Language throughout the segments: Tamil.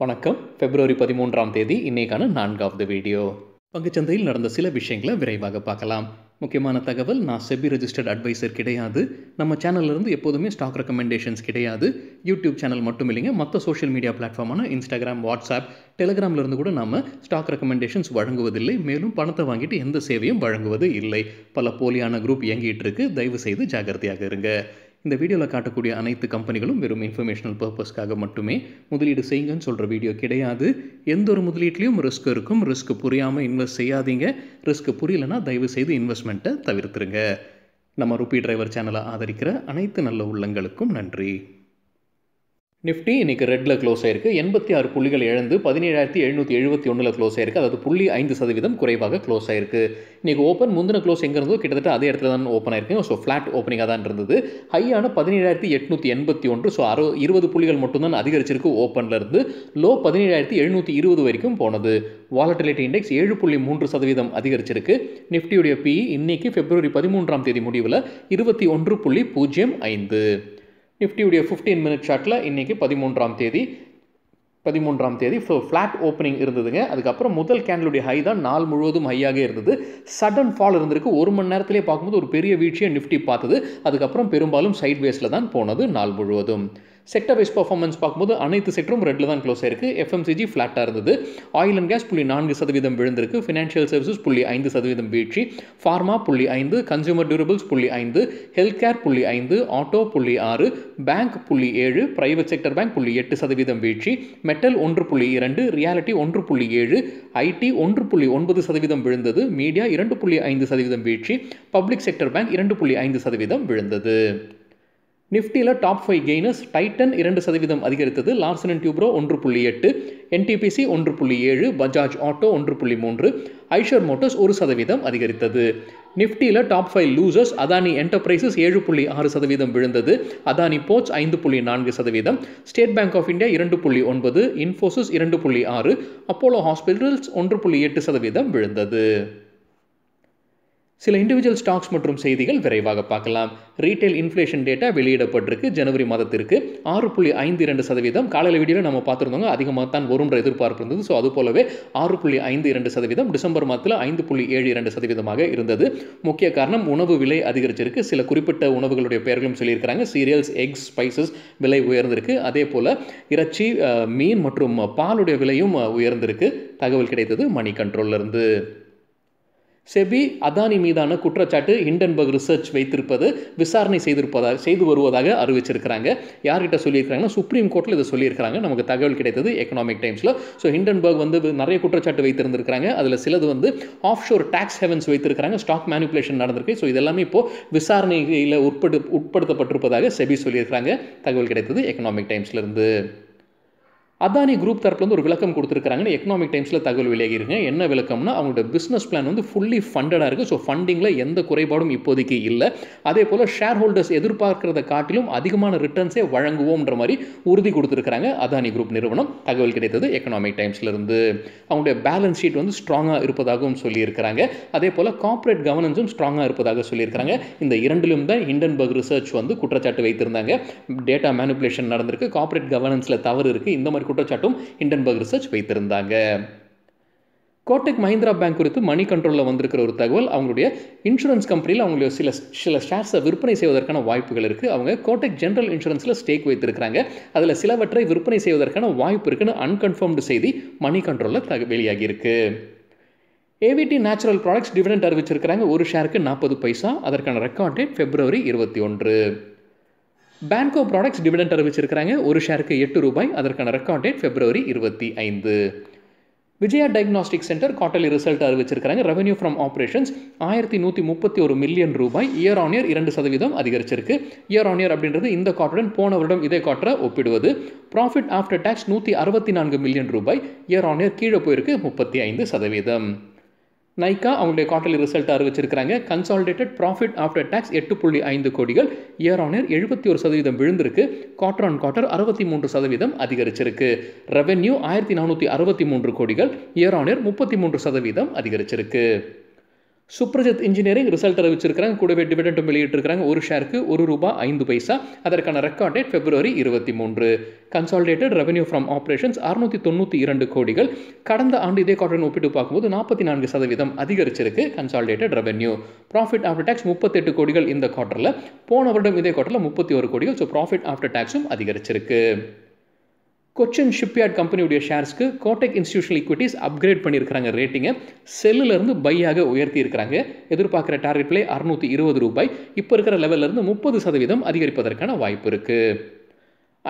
வணக்கம். பிப்ரவரி பதிமூன்றாம் தேதி இன்னைக்கான நான்காவது வீடியோ. பங்குச்சந்தையில் நடந்த சில விஷயங்களை விரைவாக பார்க்கலாம். முக்கியமான தகவல் நான் செபி ரெஜிஸ்டர்ட் அட்வைசர் கிடையாது. நம்ம சேனல்லேருந்து எப்போதுமே ஸ்டாக் ரெக்கமெண்டேஷன்ஸ் கிடையாது. யூடியூப் சேனல் மட்டும் இல்லைங்க மற்ற சோஷியல் மீடியா பிளாட்ஃபார்மான இன்ஸ்டாகிராம் வாட்ஸ்அப் டெலிகிராம்லேருந்து கூட நம்ம ஸ்டாக் ரெக்கமெண்டேஷன்ஸ் வழங்குவதில்லை. மேலும் பணத்தை வாங்கிட்டு எந்த சேவையும் வழங்குவது இல்லை. பல போலியான குரூப் இயங்கிட்டு இருக்கு. தயவு செய்து ஜாகிரதையாக இருங்க. இந்த வீடியோவில் காட்டக்கூடிய அனைத்து கம்பெனிகளும் வெறும் இன்ஃபர்மேஷனல் பர்பஸ்க்காக மட்டுமே முதலீடு செய்யுங்கன்னு சொல்கிற வீடியோ கிடையாது. எந்த ஒரு முதலீட்லேயும் ரிஸ்க் இருக்கும். ரிஸ்க் புரியாமல் இன்வெஸ்ட் செய்யாதீங்க. ரிஸ்க் புரியலனா தயவு செய்து இன்வெஸ்ட்மெண்ட்டை தவிர்த்துருங்க. நம்ம ருபி டிரைவர் சேனலை ஆதரிக்கிற அனைத்து நல்ல உள்ளங்களுக்கும் நன்றி. நிஃப்டி இன்னைக்கு ரெட்டில் க்ளோஸ் ஆயிருக்கு. எண்பத்தி ஆறு புள்ளிகள் இழந்து பதினேழாயிரத்தி எழுநூற்றி எழுபத்தி ஒன்றில் க்ளோஸ் ஆயிருக்கு. அதாவது புள்ளி ஐந்து சதவீதம் குறைவாக க்ளோஸ் ஆயிருக்கு. இன்றைக்கி ஓப்பன் முந்தின க்ளோஸ் எங்கே இருந்தோ கிட்டத்தட்ட அதே இடத்துல தான் ஓப்பன் ஆயிருக்கு ஸோ ஃப்ளாட் ஓப்பனிங்காக தான் இருந்தது. ஹையான பதினேழாயிரத்தி எட்நூற்றி எண்பத்தி ஒன்று. ஸோ அறு இருபது புள்ளிகள் மட்டும்தான் அதிகரிச்சிருக்கு ஓப்பனில் இருந்து. லோ பதினேழாயிரத்தி எழுநூற்றி இருபது வரைக்கும் போனது. வாலட்டிலிட்டி இண்டெக்ஸ் ஏழு புள்ளி மூன்று சதவீதம் அதிகரிச்சிருக்கு. நிஃப்டியுடைய பி இன்னைக்கு பிப்ரவரி பதிமூன்றாம் தேதி முடிவில் இருபத்தி ஒன்று புள்ளி பூஜ்ஜியம் ஐந்து. நிஃப்டியுடைய ஃபிஃப்டீன் மினிட் ஷார்ட்டில் இன்றைக்கி பதிமூன்றாம் தேதி பதிமூன்றாம் தேதி ஸோ ஃப்ளாட் ஓப்பனிங் இருந்ததுங்க. அதுக்கப்புறம் முதல் கேண்டலுடைய ஹை தான் நாள் முழுவதும் ஹையாக இருந்தது. சடன் ஃபால் இருந்திருக்கு. ஒரு மணி நேரத்திலே பார்க்கும்போது ஒரு பெரிய வீழ்ச்சியை நிஃப்டி பார்த்தது. அதுக்கப்புறம் பெரும்பாலும் சைட் வேஸில் தான் போனது நாள் முழுவதும். செக்டர் வைஸ் பர்ஃபார்மன்ஸ் பார்க்கும்போது அனைத்து செக்டரும் ரெட்டில் தான் க்ளோஸ் ஆயிருக்கு. எஃப்எம்சிஜி ஃப்ளாட்டாக இருந்தது. ஆயில் அண்ட் கேஸ் புள்ளி நான்கு சதவீதம் விழுந்திருக்கு. ஃபினான்ஷியல் சர்வீசஸ் புள்ளி ஐந்து சதவீதம் வீழ்ச்சி. ஃபார்மா புள்ளி ஐந்து கன்சூமர் டியூரபிள்ஸ் புள்ளி ஐந்து ஹெல்த் கேர் புள்ளி ஐந்து ஆட்டோ புள்ளி ஆறு பேங்க் புள்ளி ஏழு பிரைவேட் செக்டர் பேங்க் புள்ளி எட்டு சதவீதம் வீழ்ச்சி. மெட்டல் ஒன்று புள்ளி இரண்டு ரியாலிட்டி ஒன்று புள்ளி ஏழு ஐடி ஒன்று புள்ளி ஒன்பது சதவீதம் விழுந்தது. மீடியா இரண்டு புள்ளி ஐந்து சதவீதம் வீழ்ச்சி. பப்ளிக் செக்டர் பேங்க் இரண்டு புள்ளி ஐந்து சதவீதம் விழுந்தது. நிஃப்டியில் டாப் ஃபைவ் கெய்னர்ஸ் டைட்டன் இரண்டு சதவீதம் அதிகரித்தது லார்சன் அண்ட் டியூப்ரோ ஒன்று புள்ளி எட்டு என்டிபிசி ஒன்று புள்ளி ஏழு பஜாஜ் ஆட்டோ ஒன்று புள்ளி மூன்று ஐஷர் மோட்டர்ஸ் ஒரு சதவீதம் அதிகரித்தது. நிஃப்டியில் top five losers Adani enterprises ஏழு புள்ளி ஆறு சதவீதம் விழுந்தது அதானி போர்ட்ஸ் ஐந்து புள்ளி நான்கு சதவீதம் ஸ்டேட் பேங்க் ஆஃப் இந்தியா இரண்டு புள்ளி ஒன்பது இன்ஃபோசிஸ் இரண்டு புள்ளி ஆறு அப்போலோ ஹாஸ்பிட்டல்ஸ் ஒன்று புள்ளி எட்டு சதவீதம் விழுந்தது. சில இண்டிவிஜுவல் ஸ்டாக்ஸ் மற்றும் செய்திகள் விரைவாக பார்க்கலாம். ரீட்டைல் இன்ஃப்ளேஷன் டேட்டா வெளியிடப்பட்டிருக்கு. ஜனவரி மாதத்திற்கு ஆறு புள்ளி ஐந்து இரண்டு சதவீதம். காலையில் வீடியோவில் நம்ம பார்த்துருந்தோங்க அதிகமாக தான் வரும்ன்ற எதிர்பார்ப்பு இருந்தது. ஸோ அது போலவே ஆறு புள்ளி ஐந்து இரண்டு சதவீதம். டிசம்பர் மாதத்தில் ஐந்து புள்ளி ஏழு இரண்டு சதவீதமாக இருந்தது. முக்கிய காரணம் உணவு விலை அதிகரிச்சிருக்கு. சில குறிப்பிட்ட உணவுகளுடைய பெயர்களும் சொல்லியிருக்கிறாங்க. சீரியல்ஸ் எக்ஸ் ஸ்பைசஸ் விலை உயர்ந்திருக்கு. அதே போல் இறைச்சி மீன் மற்றும் பாலுடைய விலையும் உயர்ந்திருக்கு. தகவல் கிடைத்தது மணி கண்ட்ரோல்லேருந்து செபி அதானி மீதான குற்றச்சாட்டு ஹிண்டன்பர்க் ரிசர்ச் வைத்திருப்பது விசாரணை செய்திருப்பதாக செய்து வருவதாக அறிவிச்சிருக்கிறாங்க. யார்கிட்ட சொல்லியிருக்கிறாங்கன்னா சுப்ரீம் கோர்ட்டில் இதை சொல்லியிருக்கிறாங்க. நமக்கு தகவல் கிடைத்தது எக்கனாமிக் டைம்ஸில் ஸோ ஹிண்டன்பர்க் வந்து நிறைய குற்றச்சாட்டு வைத்திருந்திருக்கிறாங்க. அதில் சிலது வந்து ஆஃப் ஷோர் டேக்ஸ் ஹெவன்ஸ் வைத்திருக்கிறாங்க. ஸ்டாக் மேனிப்புலேஷன் நடந்திருக்கு. ஸோ இதெல்லாமே இப்போது விசாரணையில் உட்படு உட்படுத்தப்பட்டிருப்பதாக செபி சொல்லியிருக்கிறாங்க. தகவல் கிடைத்தது எக்கனாமிக் டைம்ஸ்லேருந்து அதானி குரூப் தரப்புலேருந்து ஒரு விளக்கம் கொடுத்துருக்காங்கன்னு எக்கனாமிக் டைம்ஸில் தகவல் விலகிருங்க என்ன விளக்கம்னா அவங்களோட பிஸ்னஸ் பிளான் வந்து ஃபுல்லி ஃபண்டடாக இருக்குது ஸோ ஃபண்டிங்கில் எந்த குறைபாடும் இப்போதைக்கு இல்லை. அதே போல் ஷேர் ஹோல்டர்ஸ் எதிர்பார்க்கிறத காட்டிலும் அதிகமான ரிட்டர்ன்ஸே வழங்குவோம்ன்ற மாதிரி உறுதி கொடுத்துருக்காங்க அதானி குரூப் நிறுவனம். தகவல் கிடைத்தது எக்கனாமிக் டைம்ஸ்லேருந்து அவங்களுடைய பேலன்ஸ் ஷீட் வந்து ஸ்ட்ராங்காக இருப்பதாகவும் சொல்லியிருக்கிறாங்க. அதே போல் கார்ப்பரேட் கவர்னன்ஸும் ஸ்ட்ராங்காக இருப்பதாக சொல்லியிருக்கிறாங்க. இந்த இரண்டிலும் தான் ஹிண்டன்பர்க் ரிசர்ச் வந்து குற்றச்சாட்டு வைத்திருந்தாங்க. டேட்டா மேனிப்புலேஷன் நடந்திருக்கு. கார்ப்பரேட் கவர்னன்ஸில் தவறு இருக்குது இந்த மாதிரி குற்றச்சாட்டும் ஹிண்டன்பர்க் ரிசர்ச் வைத்திருந்தாங்க. கோட்டக் மஹிந்திரா பேங்க் குறித்து மணி கண்ட்ரோலில் வந்திருக்கிற ஒரு தகவல் அவங்களுடைய இன்சூரன்ஸ் கம்பெனியில் அவங்களுடைய சில சில ஷேர்ஸை விற்பனை செய்வதற்கான வாய்ப்புகள் இருக்குது அவங்க கோட்டக் ஜென்ரல் இன்சூரன்ஸில் ஸ்டேக் வைத்திருக்கிறாங்க. அதில் சிலவற்றை விற்பனை செய்வதற்கான வாய்ப்பு இருக்குன்னு அன்கன்ஃபர்ம்டு செய்தி மணி கண்ட்ரோலில் தக வெளியாகியிருக்கு ஏவிடி நேச்சுரல் ப்ராடக்ட்ஸ் டிவிடெண்ட் அறிவிச்சிருக்கிறாங்க. ஒரு ஷேருக்கு நாற்பது பைசா. அதற்கான ரெக்கார்ட் டேட் பிப்ரவரி இருபத்தி ஒன்று. பேங்கோ ப்ராடக்ட்ஸ் டிவிடெண்ட் அறிவிச்சிருக்கிறாங்க. ஒரு ஷேருக்கு எட்டு ரூபாய். அதற்கான ரெக்கார்ட் டேட் பிப்ரவரி இருபத்தி ஐந்து. Vijaya diagnostic centre quarterly result அறிவிச்சிருக்கிறாங்க. ரெவன்யூ ஃப்ரம் ஆப்ரேஷன்ஸ் ஆயிரத்தி நூற்றி முப்பத்தி ஒரு மில்லியன் ரூபாய். இயர் ஆன் இயர் இரண்டு சதவீதம் அதிகரிச்சிருக்கு. இயர் ஆன் இயர் அப்படின்றது இந்த குவார்டருடன் போன வருடம் இதே குவார்டரை ஒப்பிடுவது. ப்ராஃபிட் ஆஃப்டர் டேக்ஸ் நூற்றி அறுபத்தி நான்கு மில்லியன் ரூபாய். இயர் ஆன் இயர் கீழே போயிருக்கு முப்பத்தி ஐந்து சதவீதம். நைக்கா அவங்களுடைய குவார்டர்லி ரிசல்ட் அறிவிச்சிருக்கிறாங்க. கன்சாலிடேட்டட் ப்ராஃபிட் ஆஃப்டர் டேக்ஸ் எட்டு புள்ளி ஐந்து கோடிகள். இயர் ஆன் இயர் எழுபத்தி ஒரு சதவீதம் விழுந்திருக்கு. குவார்டர் ஆன் குவார்டர் அறுபத்தி மூன்று சதவீதம் அதிகரிச்சிருக்கு. ரெவென்யூ ஆயிரத்தி நானூற்றி அறுபத்தி மூன்று கோடிகள். இயர் ஆன் இயர் முப்பத்தி மூன்று சதவீதம் அதிகரிச்சிருக்கு. சுப்ரஜித் இன்ஜினியரிங் ரிசல்ட் அறிவிச்சிருக்கிறாங்க. கூடவே டிவிடெண்டும் வெளியிட்டிருக்காங்க ஒரு ஷேருக்கு ஒரு ரூபாய் ஐந்து பைசா. அதற்கான ரெக்கார்ட் டேட் பிப்ரவரி இருபத்தி மூன்று. கன்சாலிடேட்டட் ரெவன்யூ ஃப்ரம் ஆப்ரேஷன்ஸ் அறுநூத்தி தொண்ணூற்றி இரண்டு கோடிகள். கடந்த ஆண்டு இதே குவார்டர் ஒப்பிட்டு பார்க்கும்போது நாற்பத்தி நான்கு சதவீதம் அதிகரிச்சிருக்கு consolidated revenue profit after tax முப்பத்தெட்டு கோடிகள் இந்த குவார்ட்டரில் போன வருடம் இதே குவார்ட்டரில் முப்பத்தி ஒரு கோடிகள். ஸோ ப்ராஃபிட் ஆஃப்டர் டேக்ஸும் அதிகரிச்சிருக்கு. கொச்சின் ஷிப்யார்ட் கம்பெனியுடைய ஷேர்ஸ்க்கு கோட்டக் இன்ஸ்டியூஷனல் ஈக்விட்டிஸ் அப்கிரேட் பண்ணியிருக்கிறாங்க ரேட்டிங்கை செல்லுலேருந்து பையாக உயர்த்தி இருக்கிறாங்க. எதிர்பார்க்குற டார்கெட் பிளே அறுநூற்றி இருபது ரூபாய். இப்போ இருக்கிற லெவல்லேருந்து முப்பது சதவீதம் அதிகரிப்பதற்கான வாய்ப்பு இருக்குது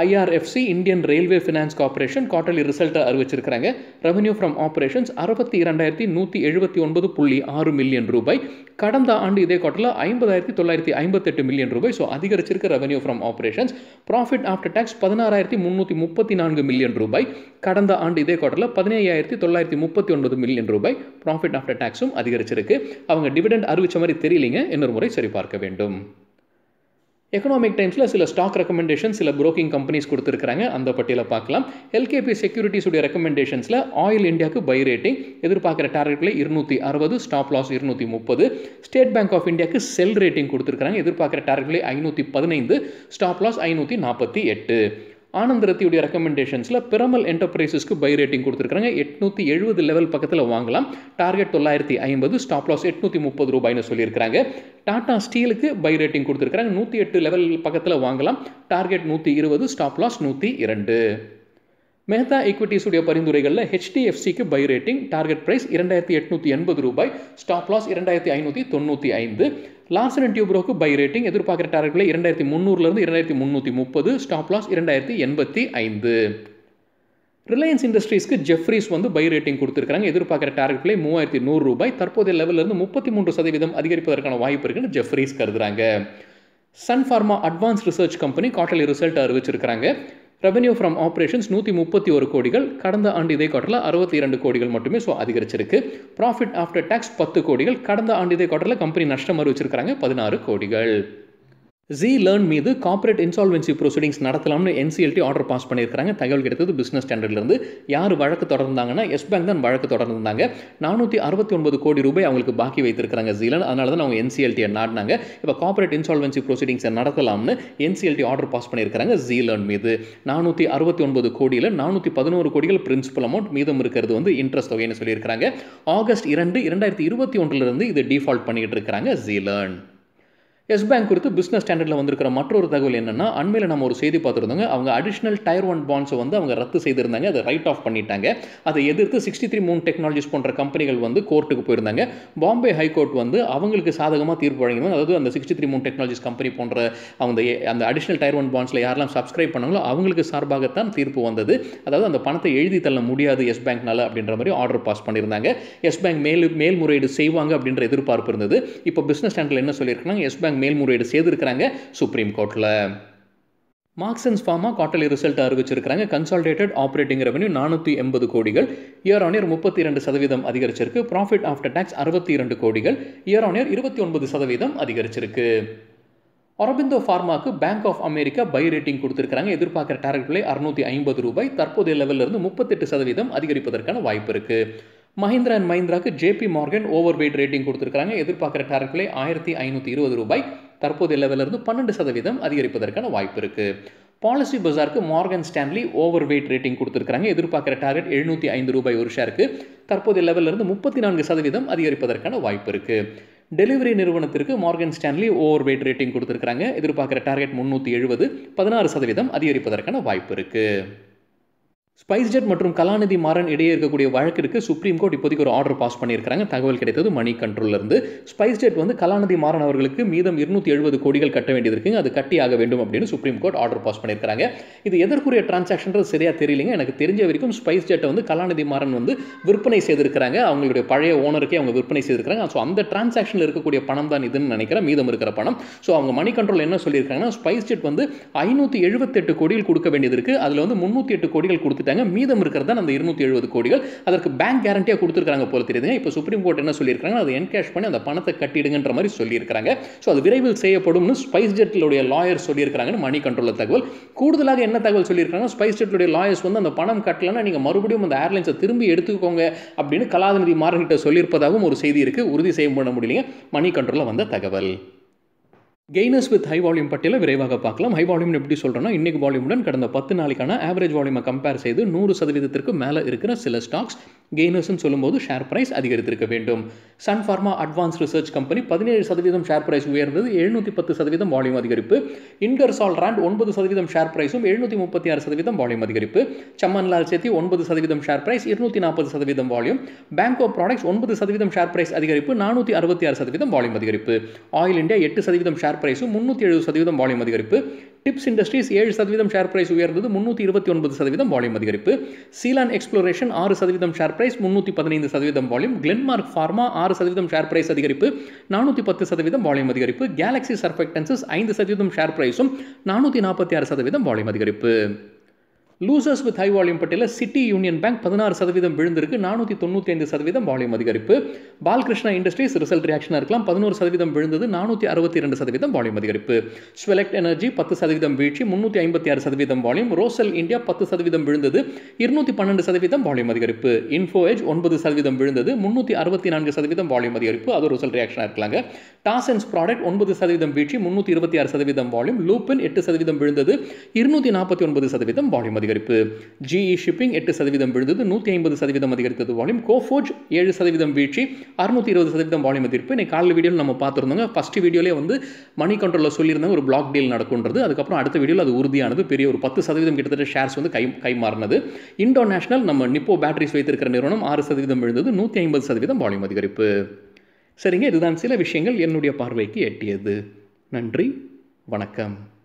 IRFC Indian railway finance corporation quarterly ரிசல்ட்டை அறிவிச்சிருக்கிறாங்க. ரெவன்யூ ஃப்ரம் ஆப்ரேஷன்ஸ் அறுபத்தி இரண்டாயிரத்தி நூற்றி எழுபத்தி ஒன்பது புள்ளி ஆறு மில்லியன் ரூபாய். கடந்த ஆண்டு இதே குவார்ட்டரில் ஐம்பதாயிரத்தி தொள்ளாயிரத்தி ஐம்பத்தெட்டு மில்லியன் ரூபாய். So அதிகரிச்சிருக்க revenue from operations profit after tax பதினாறாயிரத்தி முந்நூற்றி முப்பத்தி நான்கு மில்லியன் ரூபாய். கடந்த ஆண்டு இதே குவார்ட்டரில் பதினேழாயிரத்தி தொள்ளாயிரத்தி முப்பத்தி ஒன்பது மில்லியன் ரூபாய். ப்ராஃபிட் ஆஃப்டர் டேக்ஸும் அதிகரிச்சிருக்கு. அவங்க டிவிடெண்ட் அறிவிச்ச மாதிரி தெரியலிங்க. இன்னொரு முறை சரிபார்க்க வேண்டும். எக்கனாமிக் டைம்ஸில் சில ஸ்டாக் ரெக்கமெண்டேஷன் சில புரோக்கிங் கம்பெனிஸ் கொடுத்துருக்காங்க அந்த பட்டியலை பார்க்கலாம். எல்கேபி செக்யூரிட்டிஸுடைய ரெக்கமெண்டேஷன்ஸில் ஆயில் இந்தியாவுக்கு பை ரேட்டிங் எதிர்பார்க்குற டார்கெட்டில் இருநூற்றி அறுபது ஸ்டாப் லாஸ் இருநூற்றி முப்பது. ஸ்டேட் பேங்க் ஆஃப் இந்தியாவுக்கு செல் ரேட்டிங் கொடுத்துருக்காங்க எதிர்பார்க்குற டார்கெட்டில் ஐநூற்றி பதினைந்து ஸ்டாப் லாஸ் ஐநூற்றி நாற்பத்தி எட்டு. ஆனந்தரத்தியுடைய ரெக்கமெண்டேஷன்ஸில் பிரமல் என்டர்பிரைசஸ்க்கு பை ரேட்டிங் கொடுத்துருக்காங்க எட்நூற்றி எழுபது லெவல் பக்கத்தில் வாங்கலாம். டார்கெட் தொள்ளாயிரத்தி ஐம்பது ஸ்டாப் லாஸ் எட்நூற்றி முப்பது ரூபாய்னு சொல்லியிருக்காங்க டாடா ஸ்டீலுக்கு பை ரேட்டிங் கொடுத்துருக்காங்க நூற்றி எட்டு லெவல் பக்கத்தில் வாங்கலாம். டார்கெட் நூற்றி இருபது ஸ்டாப் லாஸ் நூற்றி இரண்டு. மெஹ்தா ஈக்விட்டிஸுடைய பரிந்துரைகளில் ஹெச்டிஎஃப்சிக்கு பை ரேட்டிங் டார்கெட் பிரைஸ் இரண்டாயிரத்தி எட்நூற்றி எண்பது ரூபாய் ஸ்டாப் லாஸ் இரண்டாயிரத்தி ஐநூற்றி தொண்ணூற்றி ஐந்து. லார்சன் அண்ட் டியூப்ரோக்கு பை ரேட்டிங் எதிர்பார்க்குற டார்கெட்டில் இரண்டாயிரத்தி முந்நூறுலேருந்து இரண்டாயிரத்தி முந்நூற்றி முப்பது ஸ்டாப் லாஸ் இரண்டாயிரத்தி எண்பத்தி ஐந்து. ரிலையன்ஸ் இண்டஸ்ட்ரீஸ்க்கு ஜெஃப்ரிஸ் வந்து பை ரேட்டிங் கொடுத்துருக்காங்க எதிர்பார்க்குற டார்கெட்ல மூவாயிரத்தி நூறு ரூபாய். தற்போதைய லெவலிருந்து முப்பத்தி மூன்று சதவீதம் அதிகரிப்பதற்கான வாய்ப்பு இருக்குன்னு Jefferies கருதுறாங்க. Sun pharma advance research company quarterly result அறிவிச்சிருக்காங்க ரெவன்யூ ஃப்ரம் ஆப்ரேஷன்ஸ் நூற்றி முப்பத்தி ஒரு கோடிகள். கடந்த ஆண்டு இதே குவார்ட்டரில் அறுபத்தி இரண்டு கோடிகள் மட்டுமே ஸோ அதிகரிச்சிருக்கு. ப்ராஃபிட் ஆஃப்டர் டேக்ஸ் பத்து கோடிகள். கடந்த ஆண்டு இதே குவார்ட்டரில் கம்பெனி நஷ்டம் அறிவிச்சிருக்காங்க பதினாறு கோடிகள். ஜி லேர்ன் மீது கார்ப்பரேட் இன்சால்வென்சி ப்ரொசீடிங்ஸ் நடத்தலாம்னு என்சிஎல்டி ஆர்டர் பாஸ் பண்ணியிருக்காங்க தகவல் கிடைத்தது பிஸ்னஸ் ஸ்டாண்டர்ட்லேருந்து யார் வழக்கு தொடர்ந்தாங்கன்னா எஸ் பேங்க் தான் வழக்கு தொடர்ந்தாங்க. நானூற்றி அறுபத்தி ஒன்பது கோடி ரூபாய் அவங்களுக்கு பாக்கி வைத்திருக்காங்க ஜீலன் அதனால தான் அவங்க என்சிஎல்டியை நாடினாங்க. இப்போ கார்ப்பரேட் இன்சால்வென்சி ப்ரொசீடிங்ஸை நடத்தலாம்னு என்சிஎல்டி ஆர்டர் பாஸ் பண்ணியிருக்காங்க ஜி லேர்ன் மீது. நானூற்றி அறுபத்தி ஒன்பது கோடியில் நானூற்றி பதினோரு கோடிகள் பிரின்சிபல் அமௌண்ட் மீதம் இருக்கிறது வந்து இன்ட்ரெஸ்ட் தொகைன்னு சொல்லியிருக்காங்க ஆகஸ்ட் இரண்டு இரண்டாயிரத்தி இருபத்தி ஒன்றிலிருந்து இது டிஃபால்ட் பண்ணிக்கிட்டு இருக்கிறாங்க ஜி லேர்ன் எஸ் பேங்க் குறித்து பிஸ்னஸ் ஸ்டாண்டர்டில் வந்திருக்கிற மற்றொரு தகவல் என்னன்னா அண்மையில் நம்ம ஒரு செய்தி பார்த்துருந்தோங்க. அவங்க அடிஷ்னல் டயர் ஒன் பாண்ட்ஸை வந்து அவங்க ரத்து செய்திருந்தாங்க. அதை ரைட் ஆஃப் பண்ணிட்டாங்க. அதை எதிர்த்து சிக்ஸ்டி த்ரீ மூன் டெக்னாலஜிஸ் போன்ற கம்பெனிகள் வந்து கோர்ட்டுக்கு போயிருந்தாங்க. பாம்பே ஹைகோர்ட் வந்து அவங்களுக்கு சாதகமாக தீர்ப்பு வழங்கினாங்க. அதாவது அந்த sixty three moon technologies company போன்ற அந்த அந்த அடிஷனல் டயர் ஒன் பாண்ட்ஸில் யாரெல்லாம் சப்ஸ்கிரைப் பண்ணாங்களோ அவங்களுக்கு சார்பாகத்தான் தீர்ப்பு வந்தது. அதாவது அந்த பணத்தை எழுதி தள்ள முடியாது எஸ் பேங்க்னால அப்படின்ற மாதிரி ஆர்டர் பாஸ் பண்ணியிருந்தாங்க. எஸ் பேங்க் மேல் மேல்முறையீடு செய்வாங்க அப்படின்ற எதிர்பார்ப்பு இருந்தது. இப்போ பிஸ்னஸ் ஸ்டாண்டில் என்ன சொல்லியிருக்காங்க எஸ் பேங்க் மேல்முறையீடு செய்திருக்கிறாங்க சுப்ரீம் கோர்ட்டில் மார்க்சன்ஸ் ஃபார்மா குவார்டர்லி ரிசல்ட் அறிவிச்சிருக்கிறாங்க. கன்சால்டேட்டட் ஆப்ரேட்டிங் ரெவன்யூ நானூற்றி எண்பது கோடிகள். இயர் ஆன் இயர் முப்பத்தி இரண்டு சதவீதம் அதிகரிச்சிருக்கு. ப்ராஃபிட் ஆஃப்டர் டேக்ஸ் அறுபத்தி இரண்டு கோடிகள். இயர் ஆன் இயர் இருபத்தி ஒன்பது சதவீதம் அதிகரிச்சிருக்கு. Aurobindo ஃபார்மாக்கு bank of America buy rating கொடுத்துருக்காங்க எதிர்பார்க்குற டார்கெட் விலை அறுநூற்றி ஐம்பது ரூபாய். தற்போதைய லெவலில் இருந்து முப்பத்தெட்டு சதவீதம் அதிகரிப்பதற்கான வாய்ப்பு இருக்குது மஹிந்திரா அண்ட் மஹிந்திராக்கு JP Morgan overweight rating கொடுத்துருக்காங்க எதிர்பார்க்குற டார்கெட் விலை ஆயிரத்தி ஐநூற்றி இருபது ரூபாய். தற்போதைய லெவலிருந்து பன்னெண்டு சதவீதம் அதிகரிப்பதற்கான வாய்ப்பு இருக்குது பாலிசி பஜாருக்கு Morgan Stanley overweight rating கொடுத்துருக்காங்க எதிர்பார்க்குற டார்கெட் எழுநூற்றி ஐந்து ரூபாய் ஒரு ஷேருக்கு தற்போதைய லெவலிருந்து முப்பத்தி நான்கு சதவீதம் அதிகரிப்பதற்கான வாய்ப்பு இருக்குது டெலிவரி நிறுவனத்திற்கு Morgan Stanley overweight rating கொடுத்துருக்காங்க எதிர்பார்க்குற டார்கெட் முந்நூற்றி எழுபது பதினாறு சதவீதம் அதிகரிப்பதற்கான வாய்ப்பு இருக்குது ஸ்பைஸ் ஜெட் மற்றும் கலாநிதி மாறன் இடையே இருக்கக்கூடிய வழக்கிற்கு சுப்ரீம் கோர்ட் இப்போதைக்கு ஒரு ஆர்டர் பாஸ் பண்ணியிருக்காங்க தகவல் கிடைத்தது மணி கண்ட்ரோல்லேருந்து ஸ்பைஸ் ஜெட் வந்து கலாநிதி மாறன் அவர்களுக்கு மீதம் இருநூத்தி எழுபது கோடிகள் கட்ட வேண்டியது இருக்குங்க. அது கட்டியாக வேண்டும் அப்படின்னு சுப்ரீம் கோர்ட் ஆர்டர் பாஸ் பண்ணியிருக்காங்க இது எதற்குரிய டிரான்சாக்ஷன்றது சரியா தெரியலங்க. எனக்கு தெரிஞ்ச வரைக்கும் ஸ்பைஸ் ஜெட்டை வந்து கலாநிதி மாறன் வந்து விற்பனை செய்திருக்கிறாங்க. அவங்களுடைய பழைய ஓனருக்கே அவங்க விற்பனை செய்திருக்கிறாங்க. ஸோ அந்த டிரான்சாக்ஷனில் இருக்கக்கூடிய பணம் தான் இதுன்னு நினைக்கிறேன். மீதம் இருக்கிற பணம். ஸோ அவங்க மணி கண்ட்ரோல் என்ன சொல்லியிருக்காங்கன்னா ஸ்பைஸ் ஜெட் வந்து ஐநூற்றி எழுபத்தெட்டு கோடிகள் கொடுக்க வேண்டியது இருக்குது அதில் வந்து முந்நூற்றி எட்டு கோடிகள் கொடுத்து கொடுத்துட்டாங்க. மீதம் இருக்கிறது தான் அந்த இருநூத்தி எழுபது கோடிகள். அதற்கு பேங்க் கேரண்டியாக கொடுத்துருக்காங்க போல தெரியுதுங்க. இப்போ சுப்ரீம் கோர்ட் என்ன சொல்லியிருக்காங்க அதை என்கேஷ் பண்ணி அந்த பணத்தை கட்டிடுங்கன்ற மாதிரி சொல்லியிருக்காங்க ஸோ அது விரைவில் செய்யப்படும்னு ஸ்பைஸ் ஜெட்டிலுடைய லாயர் சொல்லியிருக்காங்கன்னு மணி கண்ட்ரோலில் தகவல். கூடுதலாக என்ன தகவல் சொல்லியிருக்காங்க ஸ்பைஸ் ஜெட்டிலுடைய லாயர்ஸ் வந்து அந்த பணம் கட்டலைன்னா நீங்கள் மறுபடியும் அந்த ஏர்லைன்ஸை திரும்பி எடுத்துக்கோங்க அப்படின்னு கலாநிதி மாறன்கிட்ட சொல்லியிருப்பதாகவும் ஒரு செய்தி இருக்குது உறுதி செய்ய பண்ண முடியலைங்க. மணி கண்ட்ரோலில் வந்த தகவல். கெய்னர்ஸ் வித் ஹை வால்யூம் பட்டியலை விரைவாக பார்க்கலாம். ஹை வால்யூம் எப்படி சொல்கிறோன்னா இன்றைக்கு வால்யூமுடன் கடந்த பத்து நாளைக்கான ஆவரேஜ் வால்யூமை கம்பேர் செய்து நூறு சதவீதத்திற்கு மேலே இருக்கிற சில ஸ்டாக்ஸ் கெய்னர்ஸ்னு சொல்லும்போது ஷேர் பிரைஸ் அதிகரித்திருக்க வேண்டும். Sun Pharma advance research company பதினேழு சதவீதம் ஷேர் பிரைஸ் உயர்ந்தது எழுநூற்றி பத்து சதவீதம் வால்யூம் அதிகரிப்பு. இன்கர்சால் ராண்ட் ஒன்பது சதவீதம் ஷேர் பிரைஸும் எழுநூற்றி முப்பத்தி ஆறு சதவீதம் வால்யூம் அதிகரிப்பு. சம்மன்லால் சேத்தி ஒன்பது சதவீதம் ஷேர் பிரைஸ் இருநூற்றி நாற்பது சதவீதம் வால்யூம் பேங்க் ஆஃப் ப்ராடக்ட்ஸ் ஒன்பது சதவீதம் ஷேர் பிரைஸ் அதிகரிப்பு நானூற்றி அறுபத்தி ஆறு சதவீதம் வால்யூம் அதிகரிப்பு. ஆயில் இந்தியா எட்டு சதவீதம் ஷேர் பிரைஸும் முந்நூற்றி எழுபது சதவீதம் வால்யூம் அதிகரிப்பு. டிப்ஸ் இண்டஸ்ட்ரீஸ் ஏழு சதவீதம் ஷேர் பிரைஸ் உயர்ந்தது முந்நூற்றி இருபத்தி ஒன்பது சதவீதம் வால்யூம் அதிகரிப்பு. சீலான் எக்ஸ்ப்ளோரேஷன் ஆறு சதவீதம் ஷேர் பிரைஸ் முந்நூற்றி பதினைந்து சதவீதம் வால்யூம் கிளென்மார்க் ஃபார்மா ஆறு சதவீதம் ஷேர் பிரைஸ் அதிகரிப்பு நானூற்றி பத்து சதவீதம் வால்யூம் அதிகரிப்பு. கேலக்ஸி சர்ஃபெக்டன்சஸ் ஐந்து சதவீதம் ஷேர் பிரைஸும் நானூற்றி நாற்பத்தி ஆறு சதவீதம் வால்யூம் அதிகரிப்பு. லூசர்ஸ் வித் ஹை வால்யூம் பட்டியலில் சிட்டி யூனியன் பேங்க் பதினாறு சதவீதம் விழுந்திருக்கு நானூற்றி தொண்ணூற்றி ஐந்து சதவீதம் வால்யூம் அதிகரிப்பு. பால்கிருஷ்ணா இண்டஸ்ட்ரீஸ் ரிசல்ட் ரியாக்ஷனாக இருக்கலாம் பதினோரு சதவீதம் விழுந்தது நானூற்றி அறுபத்தி ரெண்டு சதவீதம் வால்யூம் அதிகரிப்பு. ஸ்வெலக்ட் எனர்ஜி பத்து சதவீதம் வீழ்ச்சி முந்நூற்றி ஐம்பத்தி ஆறு சதவீதம் வால்யூம் ரோசல் இந்தியா பத்து சதவீதம் விழுந்தது இருநூற்றி பன்னெண்டு சதவீதம் வால்யூம் அதிகரிப்பு. இன்ஃபோ எஜ் ஒன்பது சதவீதம் விழுந்தது முந்நூற்றி அறுபத்தி நான்கு சதவீதம் வால்யூம் அதிகரிப்பு. அது ரிசல்ட் ரியாக்ஷனாக இருக்கலாங்க. டாசன்ஸ் ப்ராடக்ட் ஒன்பது சதவீதம் வீழ்ச்சி முந்நூற்றி இருபத்தி ஆறு சதவீதம் வால்யூம் லூப்பின் எட்டு சதவீதம் விழுந்தது இருநூற்றி நாற்பத்தி ஒன்பது சதவீதம் வால்யூம் அதிகரிப்பு ஜிஇ ஷிப்பிங் எட்டு சதவீதம் விழுந்தது நூற்றி ஐம்பது சதவீதம் அதிகரித்தது வால்யூம் கோஃபோஜ் ஏழு சதவீதம் வீழ்ச்சி அறுநூற்றி இருபது சதவீதம் வால்யூம் அதிகரிப்பு இன்னைக்கு காலையில் வீடியோவில் நம்ம பார்த்துருந்தோங்க. ஃபஸ்ட் வீடியோலே வந்து மணி கண்ட்ரோலில் சொல்லியிருந்தாங்க ஒரு பிளாக் டீல் நடக்குன்றது அதுக்கப்புறம் அடுத்த வீடியோவில் அது உறுதியானது. பெரிய ஒரு பத்து சதவீதம் கிட்டத்தட்ட ஷேர்ஸ் வந்து கை கை மாறினது. இண்டோ நேஷனல் நம்ம நிப்போ பேட்டரிஸ் வைத்திருக்கிற நிறுவனம் ஆறு சதவீதம் விழுந்தது நூற்றி ஐம்பது சதவீதம் வால்யூம் அதிகரிப்பு. சரிங்க இதுதான் சில விஷயங்கள் என்னுடைய பார்வைக்கு எட்டியது. நன்றி வணக்கம்.